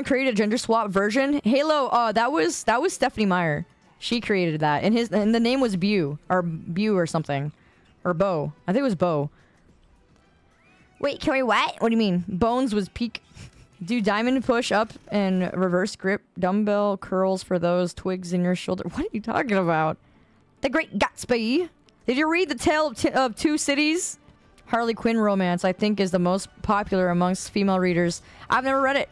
someone created a gender swap version? Halo, uh, that was that was Stephenie Meyer. She created that, and his and the name was Bew or Bew or something, or Bo. I think it was Bo. Wait, can we what? What do you mean? Bones was peak. Do diamond push up and reverse grip dumbbell curls for those twigs in your shoulder. What are you talking about? The Great Gatsby. Did you read the Tale of, of Two Cities? Harlequin romance, I think, is the most popular amongst female readers. I've never read it.